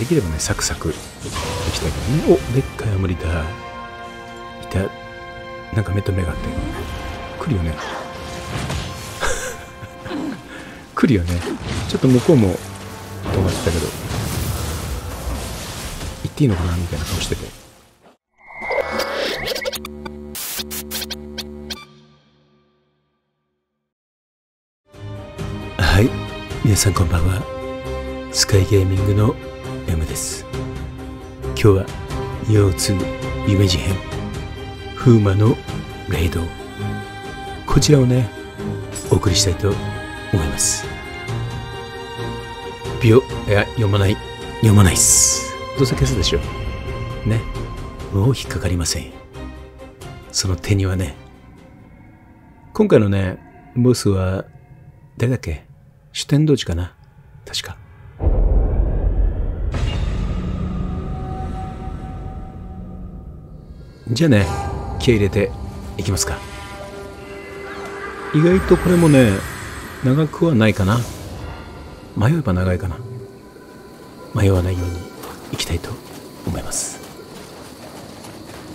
できればねサクサクいきたけどね。おでっかいアムリだい。たなんか目と目があって。来るよね。来るよね。ちょっと向こうも止まってたけど。行っていいのかなみたいな顔してて。はい。皆さんこんばんは。スカイゲーミングの M です。今日は腰痛夢事変風魔の霊道こちらをねお送りしたいと思います。ビオいや読まない読まないっす。どうせ消すでしょ。ねもう引っかかりません。その手にはね今回のねボスは誰だっけ？主天童子かな？確か。じゃあね気合い入れていきますか。意外とこれもね長くはないかな。迷えば長いかな。迷わないようにいきたいと思います。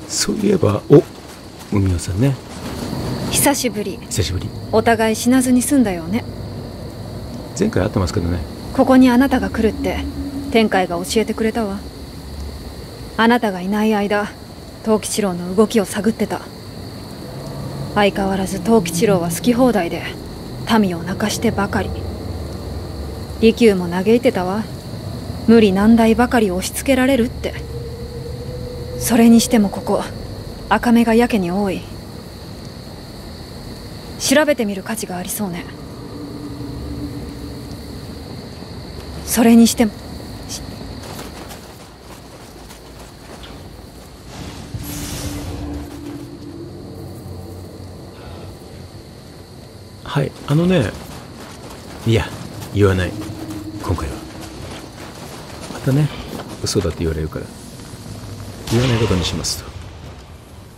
そういえばお海野さんね。久しぶり。久しぶり。お互い死なずに済んだよね。前回会ってますけどね。ここにあなたが来るって天海が教えてくれたわ。あなたがいない間藤吉郎の動きを探ってた。相変わらず藤吉郎は好き放題で民を泣かしてばかり。利休も嘆いてたわ。無理難題ばかり押し付けられるって。それにしてもここ赤目がやけに多い。調べてみる価値がありそうね。それにしてもはいあのねいや言わない。今回は。またね嘘だって言われるから。言わないことにしますと。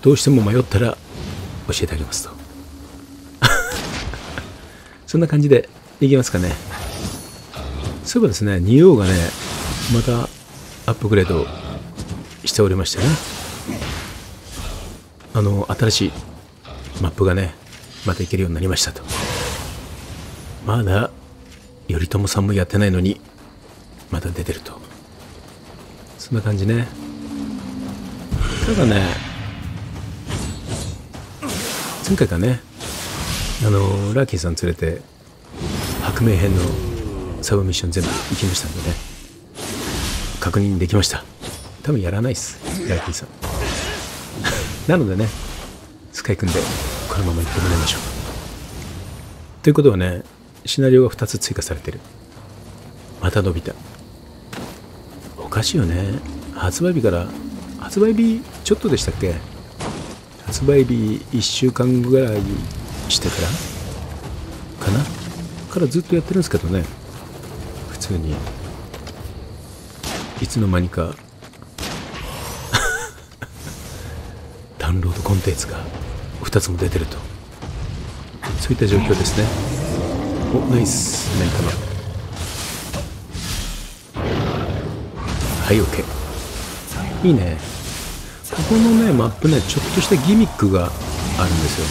どうしても迷ったら教えてあげますと。そんな感じでいきますかね。そういえばですね仁王がねまたアップグレードしておりましてね。あの新しいマップがねまたいけるようになりましたと。まだ頼朝さんもやってないのにまた出てると。そんな感じね。ただね前回かねあのラッキーさん連れて白明編のサブミッション全部行きましたんでね。確認できました。多分やらないっすラッキーさん。なのでねスカイ君でこのまま行ってもらいましょう。ということはねシナリオが2つ追加されてる。また伸びた。おかしいよね。発売日から発売日ちょっとでしたっけ？発売日1週間ぐらいしてから？かな？からずっとやってるんですけどね。普通に。いつの間にか。ダウンロードコンテンツが2つも出てると。そういった状況ですね。おナイス。目玉はい OK いいね。ここのねマップねちょっとしたギミックがあるんですよ。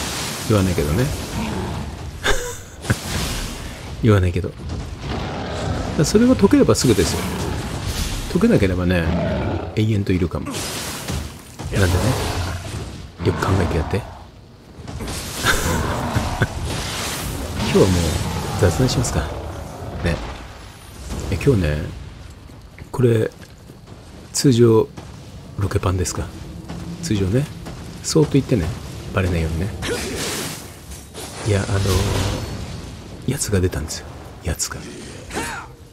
言わないけどね。言わないけど。それが解ければすぐですよ。解けなければね永遠といるかも。なんでね？よく考えてやって。今日はもう雑談しますかねえ今日ねこれ通常ロケパンですか通常ねそうと言ってねバレないようにねいやあのやつが出たんですよやつが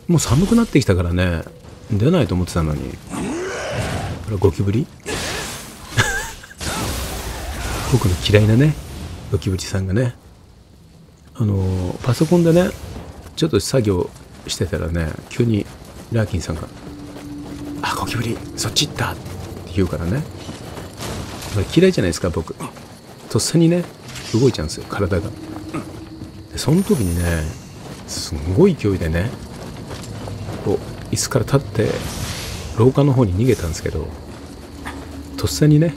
もう寒くなってきたからね出ないと思ってたのにこれゴキブリ僕の嫌いなねゴキブリさんがねあのパソコンでねちょっと作業してたらね急にラーキンさんが「あゴキブリそっち行った!」って言うからね。嫌いじゃないですか僕。とっさにね動いちゃうんですよ体が。でその時にねすごい勢いでねこう椅子から立って廊下の方に逃げたんですけどとっさにね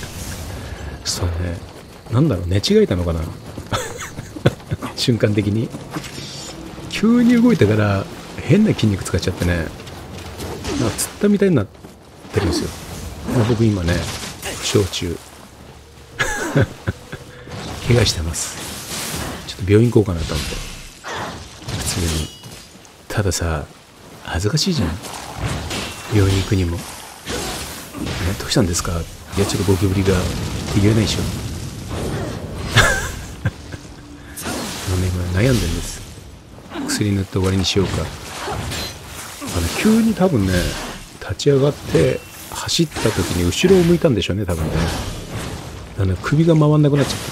そうねなんだろう寝違えたのかな。瞬間的に。急に動いたから変な筋肉使っちゃってね。なんかつったみたいになってるんですよ、ま、僕今ね負傷中。怪我してます。ちょっと病院行こうかなと思って。普通に。たださ恥ずかしいじゃん。病院行くにも、ね、どうしたんですか？いやちょっとゴキブリがって言えないでしょ。悩んでるんです。薬塗って終わりにしようか。あの急に多分ね立ち上がって走った時に後ろを向いたんでしょうね多分ね。あの首が回んなくなっちゃった。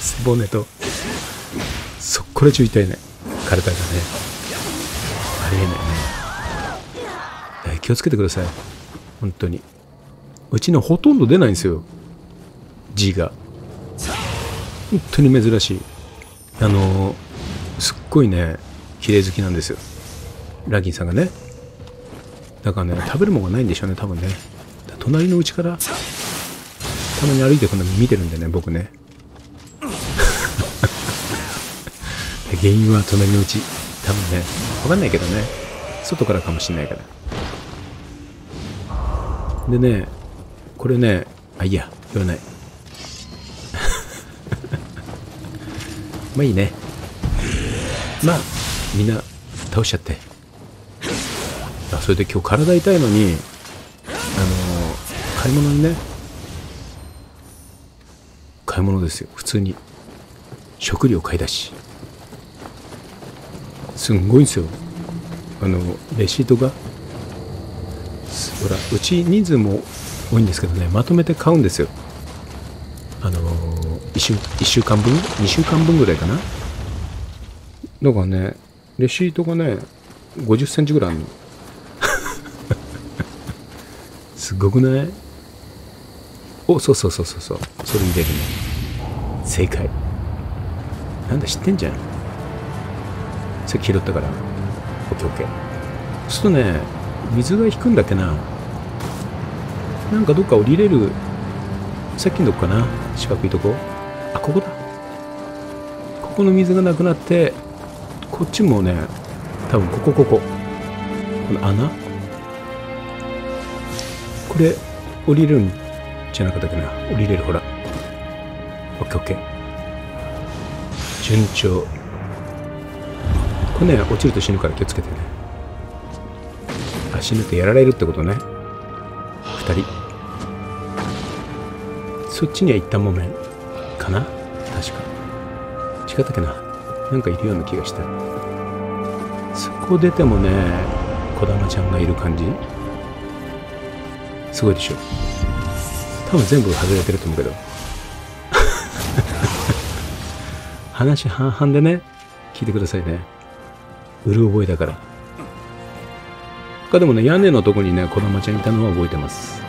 背骨と。そっこら中痛いね。体がね。ありえないね。気をつけてください。本当に。うちのほとんど出ないんですよ。G が。本当に珍しい。あのすっごいね綺麗好きなんですよ。ラギンさんがね。だからね食べるものがないんでしょうね多分ね。隣のうちからたまに歩いてくの見てるんでね僕ね。原因は隣のうち多分ね分かんないけどね。外からかもしんないから。でねこれねあいいや言わない。まあいいね。まあみんな倒しちゃって。あそれで今日体痛いのにあの買い物にね。買い物ですよ。普通に。食料買い出し。すんごいんですよ。あのレシートが。ほらうち人数も多いんですけどねまとめて買うんですよ。1週 ,1 週間分？2週間分ぐらいかな？だからねレシートがね50センチぐらいあるの。すごくない？おそうそうそうそうそう。それ入れるね正解。なんだ知ってんじゃん。それ拾ったから。オッケーオッケー。そうするとね水が引くんだっけな。なんかどっか降りれる。さっきのとこかな？四角いとこ？あここだ。ここの水がなくなってこっちもね多分ここここ。この穴？これ降りるんじゃなかったっけな。降りれるほら。オッケーオッケー。順調。これね落ちると死ぬから気をつけてね。あ死ぬってやられるってことね。2人。そっちには一旦もめんかな？確か。違ったっけな。なんかいるような気がした。そこ出てもね児玉ちゃんがいる感じ？すごいでしょ。多分全部外れてると思うけど。話半々でね聞いてくださいね。うる覚えだから。他でもね屋根のとこにね児玉ちゃんいたのは覚えてます。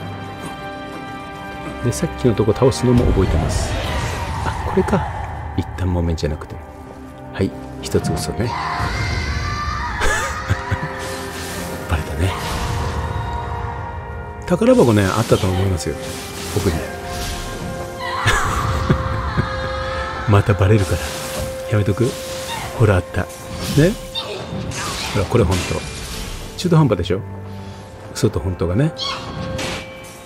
でさっきのとこ倒すのも覚えてます。これか。一旦木綿じゃなくて。はい一つ嘘ね。バレたね。宝箱ねあったと思いますよ。僕に。またバレるから。やめとく。ほらあった。ね。ほらこれ本当。中途半端でしょ。嘘と本当がね。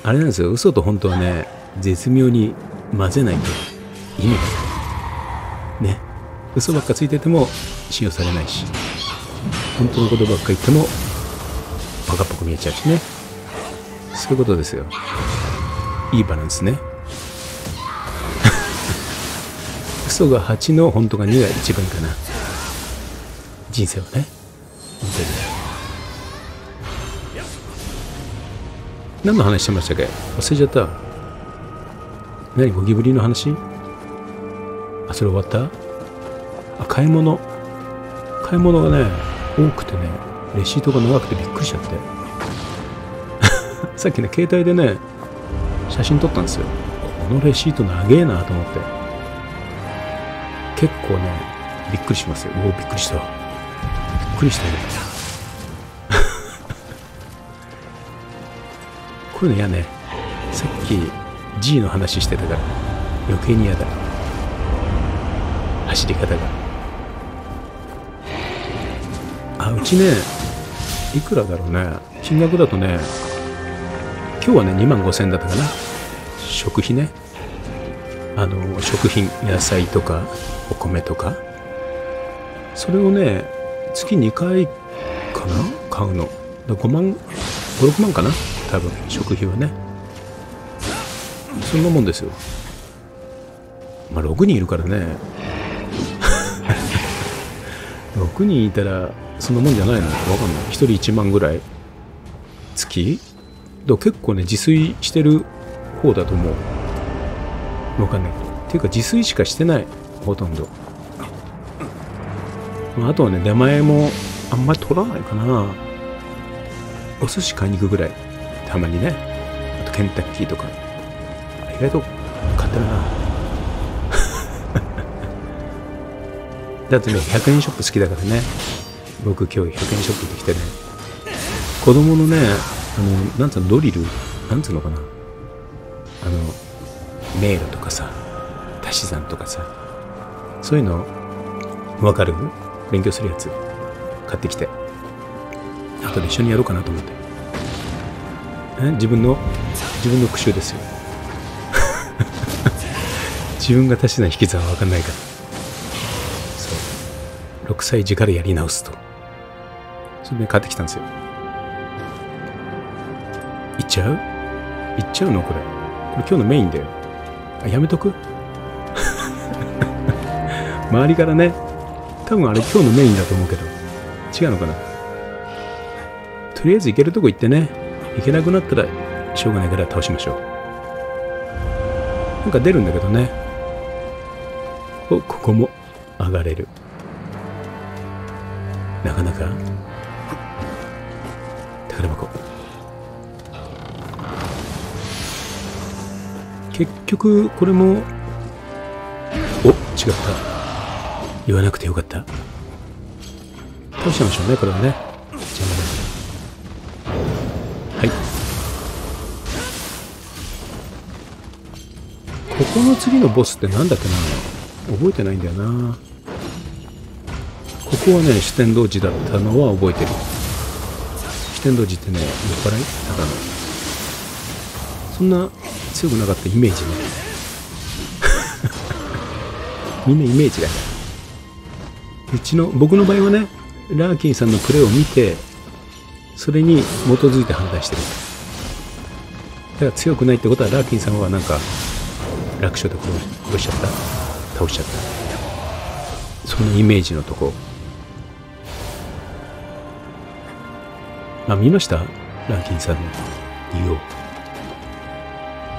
あれなんですよ。嘘と本当はね絶妙に混ぜないと。意味がないね。嘘ばっかついてても信用されないし。本当のことばっか言ってもバカっぽく見えちゃうしね。そういうことですよ。いいバランスね。嘘が8の本当が2が一番いいかな。人生はね。本当に何の話してましたっけ？忘れちゃった。何ゴキブリの話？それ終わった？あ買い物。買い物がね多くてねレシートが長くてびっくりしちゃって。さっきね携帯でね写真撮ったんですよ。このレシート長えなと思って。結構ねびっくりしますよ。おおびっくりした。びっくりしたよ。こういうの嫌ねさっき G の話してたから余計に嫌だ。走り方が。あうちねいくらだろうね。金額だとね今日はね2万5000円だったかな。食費ね。あの食品野菜とかお米とか。それをね月2回かな？買うの。5万56万かな？多分食費はね。そんなもんですよ。まあ6人いるからね。6人いたらそんなもんじゃないの？わかんない。1人1万ぐらい月？だ結構ね自炊してる方だと思う。わかんない。っていうか自炊しかしてないほとんど。まああとはね出前もあんまり取らないかな。お寿司買いに行くぐらい。たまにね。あとケンタッキーとか。意外と買ってるな。だってね100円ショップ好きだからね。僕今日100円ショップで来てきてね。子供のねあのなんつうのドリル？なんつうのかな？あの迷路とかさ足し算とかさ。そういうの分かる？勉強するやつ。買ってきて。後で一緒にやろうかなと思って。え？自分の自分の復習ですよ。自分が足し算引き算は分かんないから。6歳児からやり直すと。それで買ってきたんですよ。いっちゃう？いっちゃうの？これ。これ今日のメインだよあやめとく？周りからね。多分あれ今日のメインだと思うけど。違うのかな？とりあえず行けるとこ行ってね。行けなくなったらしょうがないから倒しましょう。なんか出るんだけどね。おここも上がれる。なかなか。宝箱。結局これも。お違った。言わなくてよかった。倒しましょうねこれはね。はい。ここの次のボスってなんだっけな。覚えてないんだよな。ここはね四天王寺だったのは覚えてる。四天王寺ってね酔っ払い？ただのそんな強くなかったイメージね。みんなイメージがうちの僕の場合はねラーキンさんのプレーを見てそれに基づいて判断してる。だから強くないってことはラーキンさんはなんか楽勝で殺しちゃった？倒しちゃった？そんなイメージのとこ。あ見ました？ラーキンさんの理由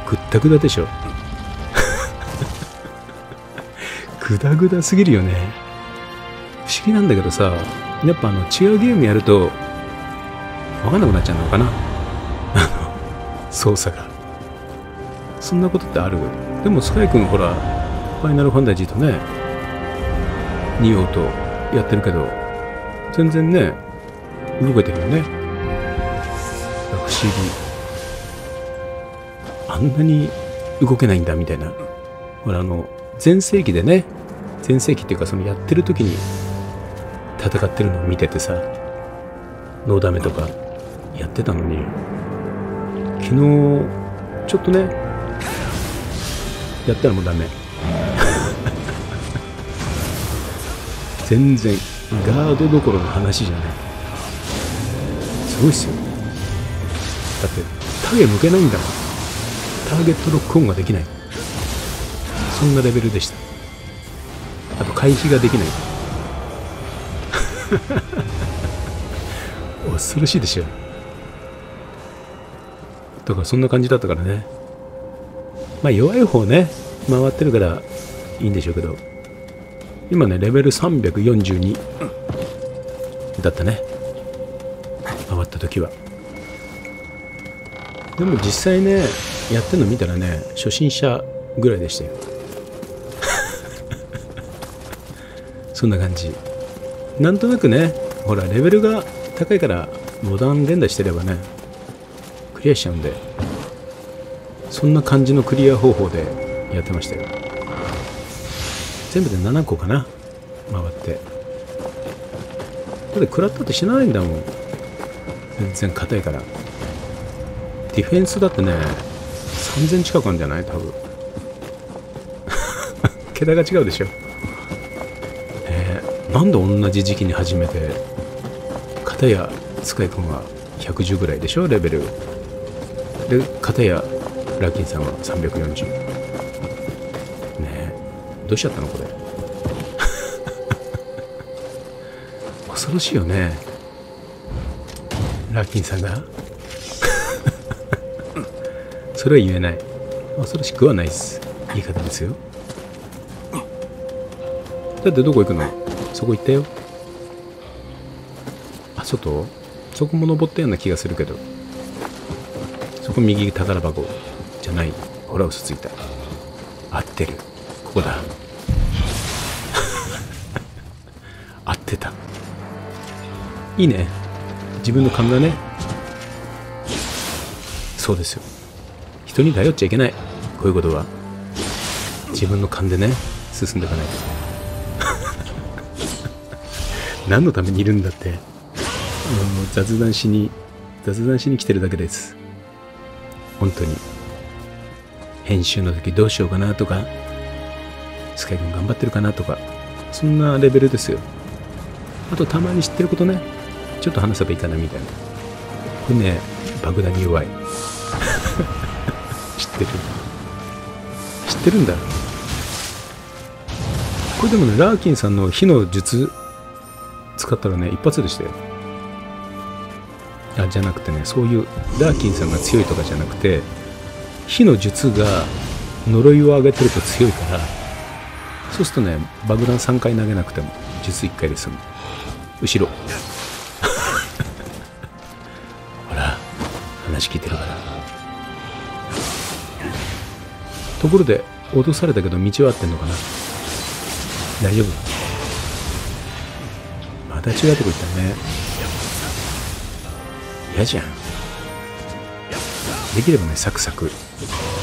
ぐったぐだでしょ。ぐだぐだすぎるよね。不思議なんだけどさやっぱあの違うゲームやると分かんなくなっちゃうのかな。あの操作が。そんなことってある？でもスカイ君ほらファイナルファンタジーとねニオとやってるけど全然ね動けてるよね。思議。あんなに動けないんだみたいな。ほらあの全盛期でね全盛期っていうかそのやってる時に戦ってるのを見ててさノーダメとかやってたのに昨日ちょっとねやったらもうダメ。全然ガードどころの話じゃない。すごいっすよ。だって影向けないんだもん。ターゲットロックオンができない。そんなレベルでした。あと回避ができない。恐ろしいでしょとかそんな感じだったからね。まあ弱い方ね回ってるからいいんでしょうけど。今ねレベル342だったね。回った時は。でも実際ねやってるの見たらね初心者ぐらいでしたよ。そんな感じ。なんとなくねほらレベルが高いからモダン連打してればねクリアしちゃうんでそんな感じのクリア方法でやってましたよ。全部で7個かな回って。だって食らったって死なないんだもん。全然硬いから。ディフェンスだってね3000近くあるんじゃない？多分。桁が違うでしょ。えー、なんで同じ時期に始めて片やスカイ君は110ぐらいでしょ？レベル。で片やラッキンさんは340ねえどうしちゃったのこれ？恐ろしいよね。ラッキンさんがそれは言えない。恐ろしくはないです。言い方ですよ。だってどこ行くの？そこ行ったよ。あ外？そこも登ったような気がするけど。そこ右宝箱？じゃない。ほら嘘ついた。合ってる。ここだ。合ってた。いいね。自分の勘だね。そうですよ。に頼っちゃいけない。こういうことは。自分の勘でね進んでいかないと。何のためにいるんだって。もう雑談しに雑談しに来てるだけです。本当に。編集の時どうしようかなとか。スカイ君頑張ってるかなとか。そんなレベルですよ。あとたまに知ってることね。ちょっと話せばいいかなみたいな。これね爆弾に弱い。ってるんだこれでもねラーキンさんの火の術使ったらね一発でしたよ。あじゃなくてねそういうラーキンさんが強いとかじゃなくて火の術が呪いを上げてると強いからそうするとね爆弾3回投げなくても術1回で済む。後ろ。ところで脅されたけど道は合ってんのかな？大丈夫？また違うとこ行ったね。嫌じゃん。できればねサクサク。行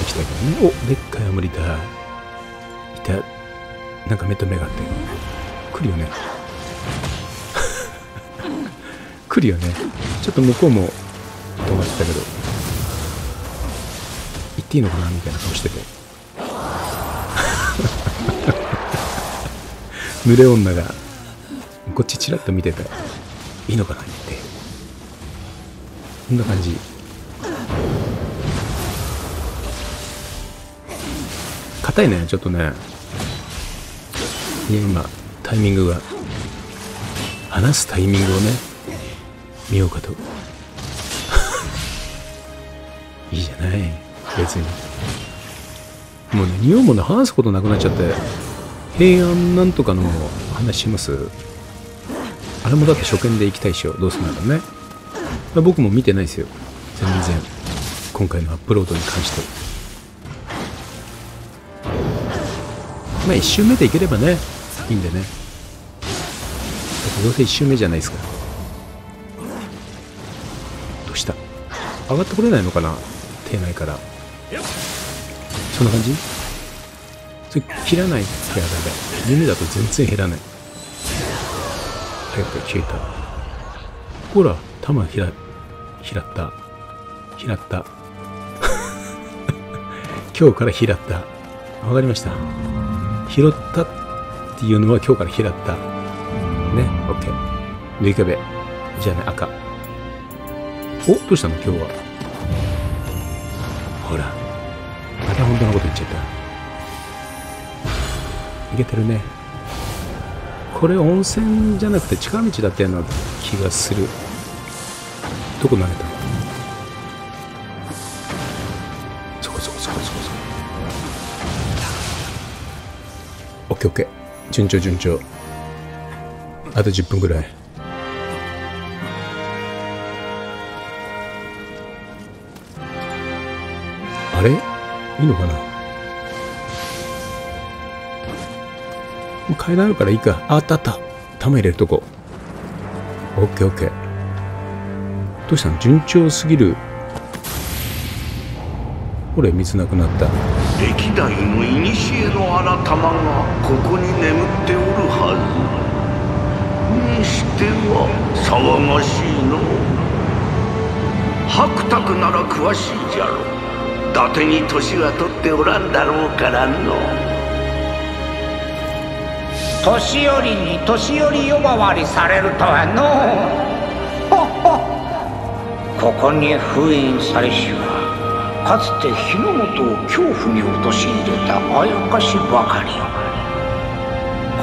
きたけどね。おでっかいアムリだ。いた。なんか目と目があって来るよね。来るよね。ちょっと向こうも止まってたけど。行っていいのかな？みたいな顔してて。濡れ女がこっちチラッと見てていいのかなって。こんな感じ。硬いねちょっとね。いや今タイミングが。話すタイミングをね見ようかと。いいじゃない別に。もうね仁王もね話すことなくなっちゃって。平安なんとかの話します。あれもだって初見で行きたいっしょ。どうせならね。僕も見てないですよ。全然。今回のアップロードに関して。まあ1周目でいければねいいんでね。だってどうせ1周目じゃないですかどうした？上がってこれないのかな？手ないから。そんな感じ？切らないってやだべ夢だと全然減らない。早く消えた。ほら弾ひら拾った。拾った。今日から拾った。わかりました。拾ったっていうのは今日から拾った。ね OK 縫い壁じゃあね赤。おどうしたの？今日は。ほらまた本当のこと言っちゃった。いけてるね。これ温泉じゃなくて近道だったような気がする。どこ投げたの？そこそこそこそこそこ。オッケーオッケー。順調順調。あと10分ぐらい。あれ？いいのかな？もう階段あるからいいか。ああったあった。玉入れるとこ。オッケーオッケー。どうしたの？順調すぎる。ほれ水なくなった。歴代の古のあなたまがここに眠っておるはず。にしては騒がしいの。白沢なら詳しいじゃろ。伊達に年は取っておらんだろうからの。年寄りに年寄り呼ばわりされるとはの ここに封印されしはかつて日の本を恐怖に陥れたあやかしばかり。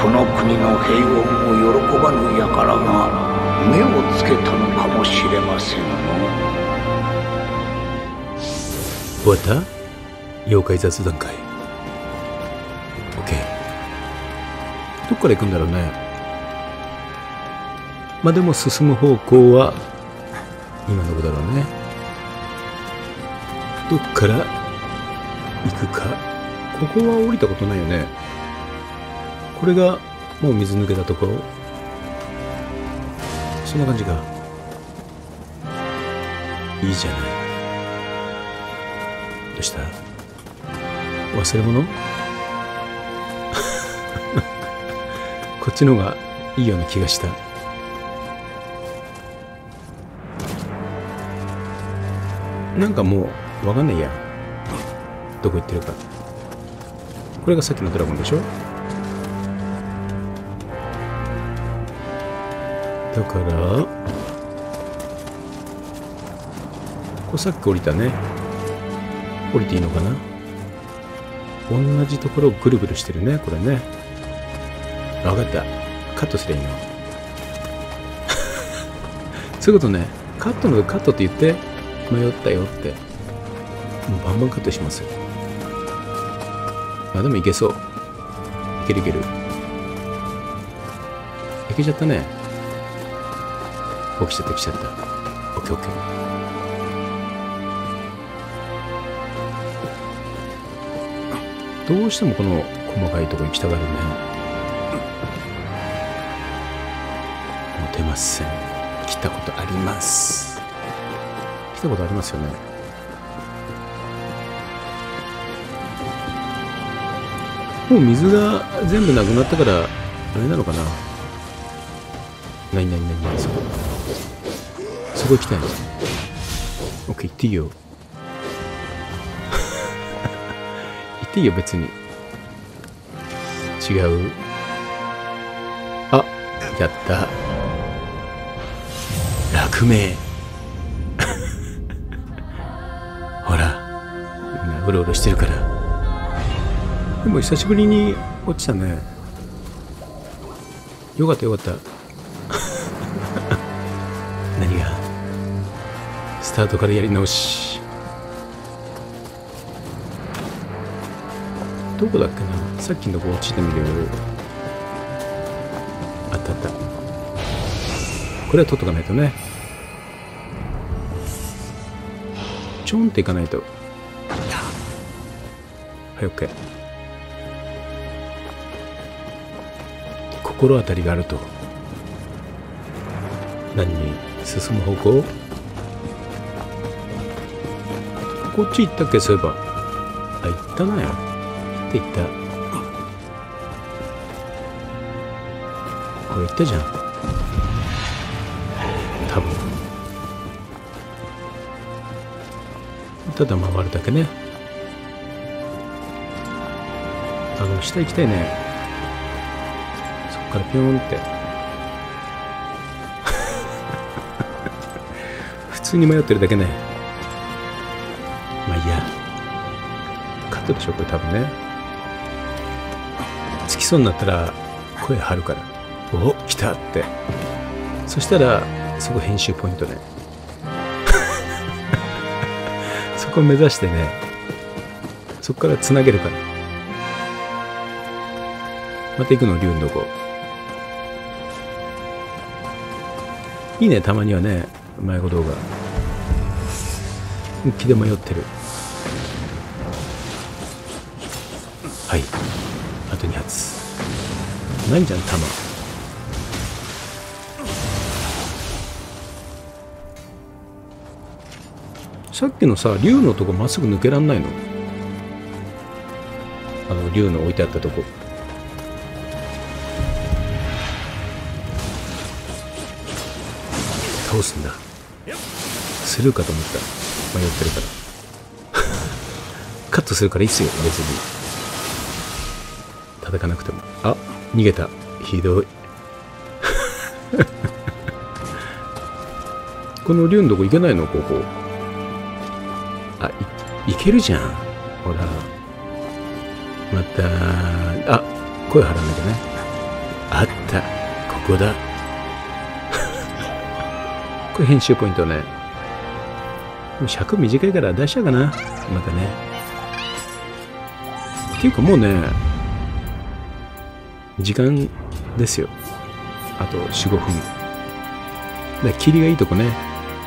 この国の平穏を喜ばぬ輩が目をつけたのかもしれませんの。終わった？妖怪雑談会。から行くんだろうね。まあでも進む方向は今のこだろうね。どっから行くか。ここは降りたことないよね。これがもう水抜けたところ。そんな感じか。いいじゃない。どうした？忘れ物？っちの方がいいような気がした。なんかもうわかんないや。どこ行ってるか。これがさっきのドラゴンでしょ。だからここさっき降りたね。降りていいのかな。同じところをぐるぐるしてるねこれね。分かった。カットすりゃいいの。そういうことね。カットのカットって言って。迷ったよって。もうバンバンカットしますよ。あでもいけそう。いけるいける。いけちゃったね。起きちゃった起きちゃった。オッケーオッケー。どうしてもこの細かいとこ行きたがるね。ません。来たことあります。来たことありますよね。もう水が全部なくなったからあれなのかな。何何何何そこ。そこ行きたいの OK 行っていいよ。行っていいよ別に。違う。あやった。落命。ほらみんなうろうろしてるから。でも久しぶりに落ちたね。よかったよかった。何が？スタートからやり直し。どこだっけな？さっきのとこ落ちてみるあったあった。これは取っとかないとね。ちょんっていかないと。はい OK 心当たりがあると。何に進む方向？こっち行ったっけ？そういえば。あ行ったなよ。って言った。これ行ったじゃん。ただ回るだけね。あの下行きたいね。そっからピョーンって。普通に迷ってるだけね。まあいいや。カットでしょこれ多分ね。つきそうになったら声張るから。お来たって。そしたらそこ編集ポイントね。こ目指してねそこからつなげるから。また行くの龍のとこいいねたまにはね迷子動画気で迷ってる。はい。あと2発ないじゃん弾さっきのさ竜のとこまっすぐ抜けらんないの？あの竜の置いてあったとこ。倒すんだ。スルーかと思った。迷ってるから。カットするからいいっすよ別に。叩かなくても。あ逃げた。ひどい。この竜のとこ行けないの？ここ。あいいけるじゃん。ほら。またあ声張らなきゃね。あった。ここだ。これ編集ポイントね。尺短いから出しちゃうかな。またね。っていうかもうね時間ですよ。あと45分。だ霧がいいとこね。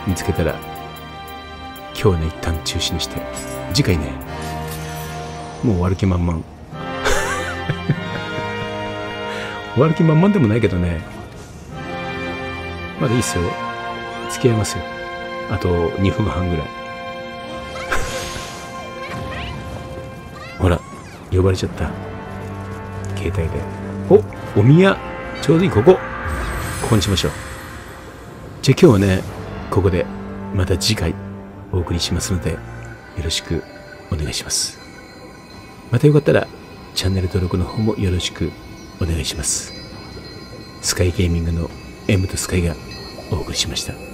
見つけたら。今日ね一旦中止にして次回ねもう終わる気満々。終わる気満々でもないけどねまだいいっすよ。付き合いますよ。あと2分半ぐらい。ほら呼ばれちゃった。携帯で。おお宮ちょうどいいここ。ここにしましょう。じゃあ今日はねここでまた次回。お送りしますのでよろしくお願いします。またよかったらチャンネル登録の方もよろしくお願いします。スカイゲーミングの M とスカイがお送りしました。